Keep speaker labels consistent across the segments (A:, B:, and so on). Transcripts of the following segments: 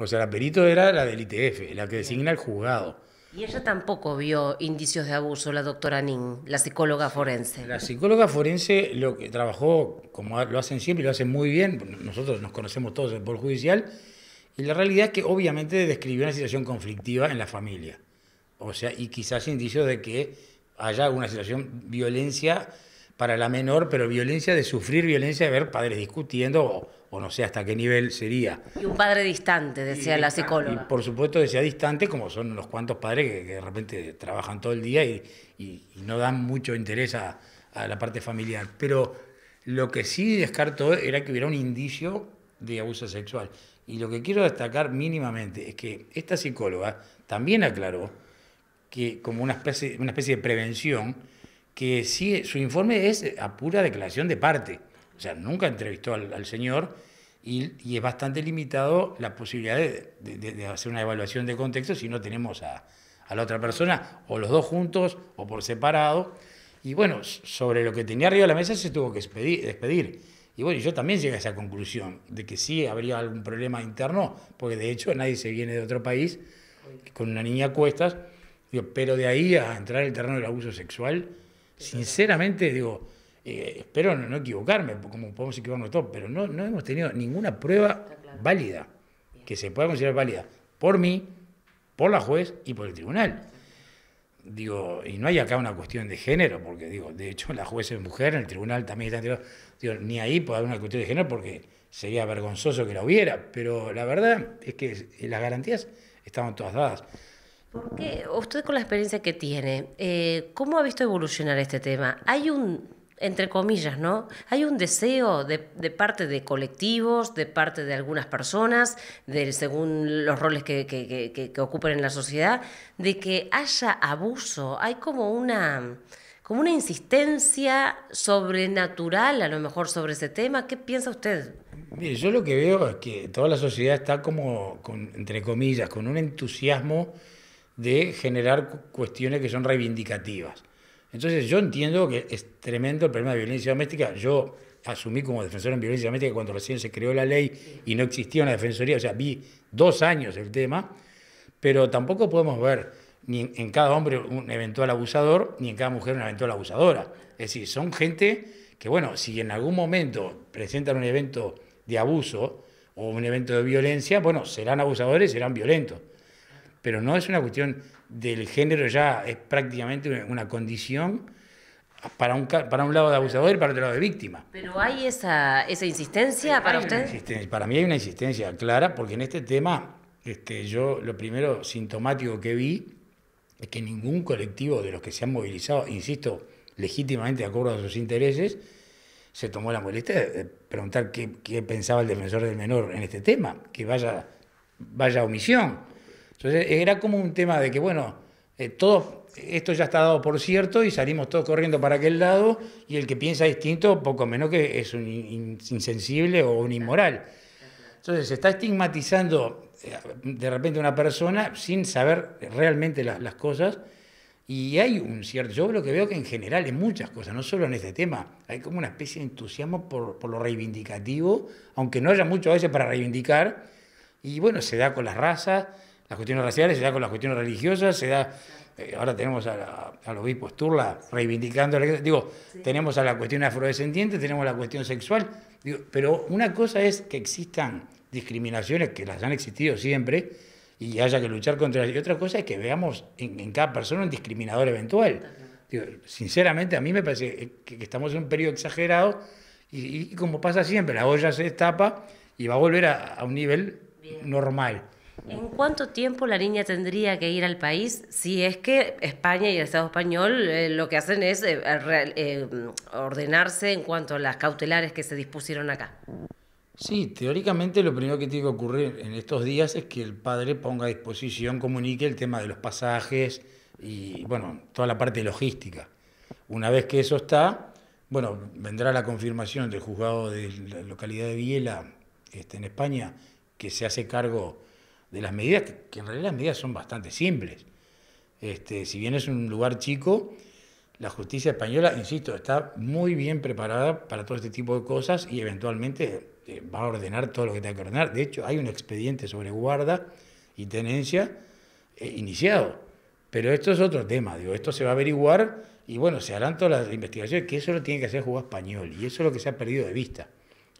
A: O sea, la perito era la del ITF, la que designa el juzgado.
B: Y ella tampoco vio indicios de abuso, la doctora Nin, la psicóloga forense.
A: La psicóloga forense lo que trabajó, como lo hacen siempre, y lo hacen muy bien, nosotros nos conocemos todos en el Poder Judicial, y la realidad es que obviamente describió una situación conflictiva en la familia. O sea, y quizás indicios de que haya alguna situación, violencia para la menor, pero violencia de sufrir violencia, de ver padres discutiendo, o, no sé hasta qué nivel sería.
B: Y un padre distante, decía la psicóloga.
A: Y por supuesto decía distante, como son unos cuantos padres que, de repente trabajan todo el día y, no dan mucho interés a, a, la parte familiar. Pero lo que sí descartó era que hubiera un indicio de abuso sexual. Y lo que quiero destacar mínimamente es que esta psicóloga también aclaró que como una especie, una especie de prevención, que sí, su informe es a pura declaración de parte. O sea, nunca entrevistó al, señor y, es bastante limitado la posibilidad de, hacer una evaluación de contexto si no tenemos a, la otra persona, o los dos juntos, o por separado. Y bueno, sobre lo que tenía arriba de la mesa se tuvo que despedir. Y bueno, yo también llegué a esa conclusión, de que sí habría algún problema interno, porque de hecho nadie se viene de otro país con una niña a cuestas, pero de ahí a entrar en el terreno del abuso sexual, Sinceramente, digo, eh, espero no, equivocarme, como podemos equivocarnos todos, pero no, no hemos tenido ninguna prueba válida, que se pueda considerar válida, por mí, por la juez y por el tribunal. Digo, y no hay acá una cuestión de género, porque digo, de hecho la juez es mujer, el tribunal también está digo, ni ahí puede haber una cuestión de género porque sería vergonzoso que la hubiera, pero la verdad es que las garantías estaban todas dadas.
B: Porque usted con la experiencia que tiene, eh, ¿cómo ha visto evolucionar este tema? Hay un, entre comillas, ¿no? Hay un deseo de, parte de colectivos, de parte de algunas personas, de, según los roles que, que, ocupan en la sociedad, de que haya abuso. Hay como una, como una insistencia sobrenatural, a lo mejor, sobre ese tema. ¿Qué piensa usted?
A: Yo lo que veo es que toda la sociedad está como, entre comillas, con un entusiasmo de generar cuestiones que son reivindicativas. Entonces yo entiendo que es tremendo el problema de violencia doméstica. Yo asumí como defensor en violencia doméstica cuando recién se creó la ley y no existía una defensoría, o sea, vi dos años el tema, pero tampoco podemos ver ni en cada hombre un eventual abusador, ni en cada mujer una eventual abusadora. Es decir, son gente que, bueno, si en algún momento presentan un evento de abuso o un evento de violencia, bueno, serán abusadores, serán violentos pero no es una cuestión del género, ya es prácticamente una condición para un, para un lado de abusador y para otro lado de víctima.
B: ¿Pero hay esa, esa insistencia para usted?
A: Para mí hay una insistencia clara, porque en este tema este, yo lo primero sintomático que vi es que ningún colectivo de los que se han movilizado, insisto, legítimamente de acuerdo a sus intereses, se tomó la molestia de preguntar qué, qué pensaba el defensor del menor en este tema, que vaya, vaya omisión. Entonces era como un tema de que, bueno, eh, todo esto ya está dado por cierto y salimos todos corriendo para aquel lado y el que piensa distinto, poco menos que es un insensible o un inmoral. Entonces se está estigmatizando eh, de repente una persona sin saber realmente las cosas y hay un cierto, yo lo que veo que en general en muchas cosas, no solo en este tema, hay como una especie de entusiasmo por, por lo reivindicativo, aunque no haya mucho a veces para reivindicar, y bueno, se da con las razas, las cuestiones raciales, se da con las cuestiones religiosas, se da, eh, ahora tenemos a, a, los obispos Turla reivindicando, digo, tenemos a la cuestión afrodescendiente, tenemos la cuestión sexual, pero una cosa es que existan discriminaciones, que las han existido siempre, y haya que luchar contra ellas, y otra cosa es que veamos en, cada persona un discriminador eventual. sinceramente, a mí me parece que, estamos en un periodo exagerado, y, como pasa siempre, la olla se destapa y va a volver a, un nivel normal.
B: ¿En cuánto tiempo la niña tendría que ir al país si es que España y el Estado español eh, lo que hacen es eh, eh, ordenarse en cuanto a las cautelares que se dispusieron acá?
A: Sí, teóricamente lo primero que tiene que ocurrir en estos días es que el padre ponga a disposición, comunique el tema de los pasajes y, bueno, toda la parte logística. Una vez que eso está, bueno, vendrá la confirmación del juzgado de la localidad de Viela, este, en España, que se hace cargo de las medidas, que, en realidad las medidas son bastante simples. Este, si bien es un lugar chico, la justicia española, insisto, está muy bien preparada para todo este tipo de cosas y eventualmente eh, va a ordenar todo lo que tenga que ordenar. De hecho, hay un expediente sobre guarda y tenencia eh, iniciado. Pero esto es otro tema, digo, esto se va a averiguar y bueno, se harán todas las investigaciones, que eso lo tiene que hacer el juego español y eso es lo que se ha perdido de vista.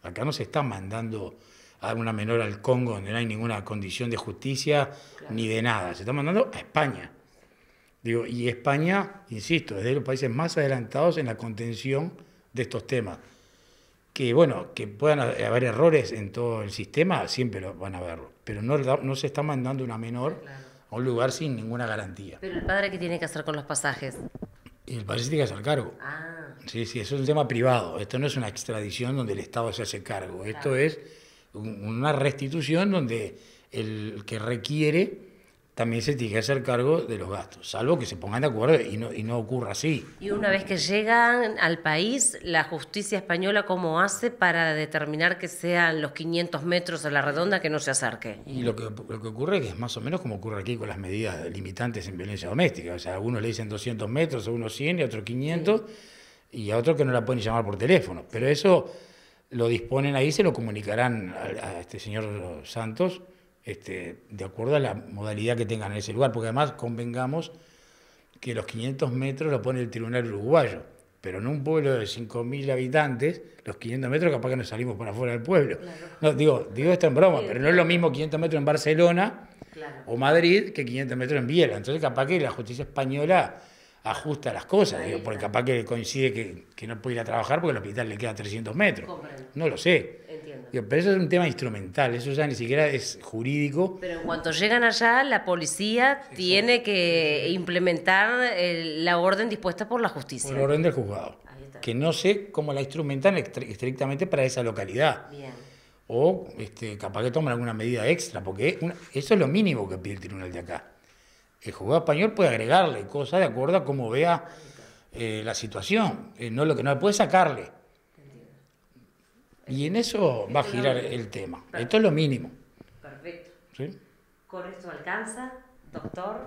A: Acá no se está mandando a una menor al Congo donde no hay ninguna condición de justicia ni de nada, se está mandando a España. Digo, y España, insisto, es de los países más adelantados en la contención de estos temas. Que bueno, que puedan haber errores en todo el sistema, siempre lo van a haberlo, pero no, no se está mandando una menor a un lugar sin ninguna garantía.
B: Pero el padre, ¿qué tiene que hacer con los pasajes?
A: Y el padre se tiene que hacer cargo.
B: Ah.
A: Sí, sí, eso es un tema privado. Esto no es una extradición donde el Estado se hace cargo. Esto es una restitución donde el que requiere también se tiene que hacer cargo de los gastos, salvo que se pongan de acuerdo y no, y no ocurra así.
B: Y una vez que llegan al país, la justicia española, ¿cómo hace para determinar que sean los 500 metros a la redonda que no se acerque?
A: Y lo que, lo que ocurre es que es más o menos como ocurre aquí con las medidas limitantes en violencia doméstica. O sea, a uno le dicen 200 metros, a uno 100 y a otro 500, y a otro que no la pueden llamar por teléfono. Pero eso lo disponen ahí, se lo comunicarán a, a este señor Santos este, de acuerdo a la modalidad que tengan en ese lugar, porque además convengamos que los 500 metros lo pone el Tribunal Uruguayo, pero en un pueblo de 5.000 habitantes, los 500 metros capaz que nos salimos para afuera del pueblo. No, digo, digo esto en broma, pero no es lo mismo 500 metros en Barcelona o Madrid que 500 metros en Viela. Entonces capaz que la justicia española ajusta las cosas, digo, porque capaz que coincide que, que, no puede ir a trabajar porque el hospital le queda 300 metros. No lo sé. pero eso es un tema instrumental, eso ya ni siquiera es jurídico.
B: Pero en cuanto llegan allá, la policía tiene que implementar la orden dispuesta por la justicia.
A: Por la orden del juzgado. Que no sé cómo la instrumentan estrictamente para esa localidad.
B: Bien.
A: O este, capaz que toman alguna medida extra, porque eso es lo mínimo que pide el tribunal de acá. El juzgado español puede agregarle cosas de acuerdo a cómo vea eh, la situación, eh, no lo que no puede sacarle. Y en eso va a girar el tema. Esto es lo mínimo.
B: Perfecto.
A: ¿Sí?
B: ¿Con esto alcanza, doctor?